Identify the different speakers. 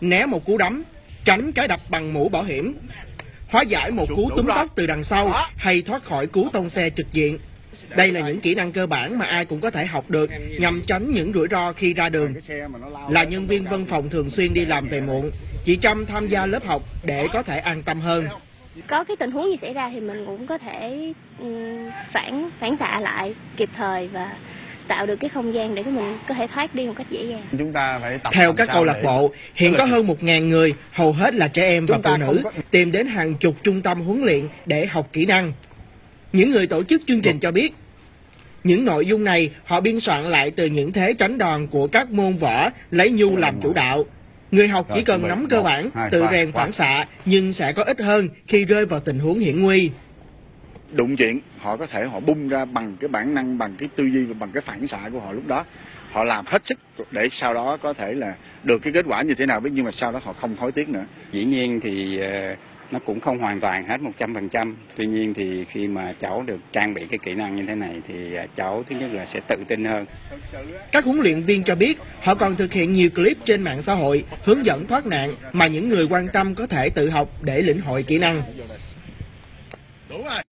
Speaker 1: né một cú đấm, tránh cái đập bằng mũ bảo hiểm, hóa giải một cú túm tóc từ đằng sau hay thoát khỏi cú tông xe trực diện. Đây là những kỹ năng cơ bản mà ai cũng có thể học được nhằm tránh những rủi ro khi ra đường. Là nhân viên văn phòng thường xuyên đi làm về muộn, chị Trâm tham gia lớp học để có thể an tâm hơn.
Speaker 2: có cái tình huống gì xảy ra thì mình cũng có thể ừm, phản phản xạ lại kịp thời và tạo được cái không gian để mình có thể thoát đi một cách dễ dàng
Speaker 3: chúng ta phải tập
Speaker 1: Theo các câu lạc
Speaker 3: để-
Speaker 1: bộ, hiện
Speaker 3: tức
Speaker 1: có hơn 1.000 người, hầu hết là trẻ em và
Speaker 3: Chúng ta
Speaker 1: phụ nữ,
Speaker 3: có-
Speaker 1: tìm đến hàng chục trung tâm huấn luyện để học kỹ năng. Những người tổ chức chương trình cho biết, những nội dung này họ biên soạn lại từ những thế tránh đòn của các môn võ lấy nhu làm chủ đạo. Người học chỉ cần nắm cơ bản, tự rèn phản xạ, nhưng sẽ có ít hơn khi rơi vào tình huống hiểm nguy.
Speaker 4: Đụng chuyện họ có thể họ bung ra bằng cái bản năng bằng cái tư duy và bằng cái phản xạ của họ lúc đó họ làm hết sức để sau đó có thể là được cái kết quả như thế nào biết nhưng mà sau đó họ không hối tiếc nữa
Speaker 5: Dĩ nhiên thì ờ, nó cũng không hoàn toàn hết 100%. Tuy nhiên thì khi mà cháu được trang bị cái kỹ năng như thế này thì ờ, cháu thứ nhất là sẽ tự tin hơn.
Speaker 1: Các huấn luyện viên cho biết họ còn thực hiện nhiều clip trên mạng xã hội hướng dẫn thoát nạn mà những người quan tâm có thể tự học để lĩnh hội kỹ năng.
Speaker 3: đúng rồi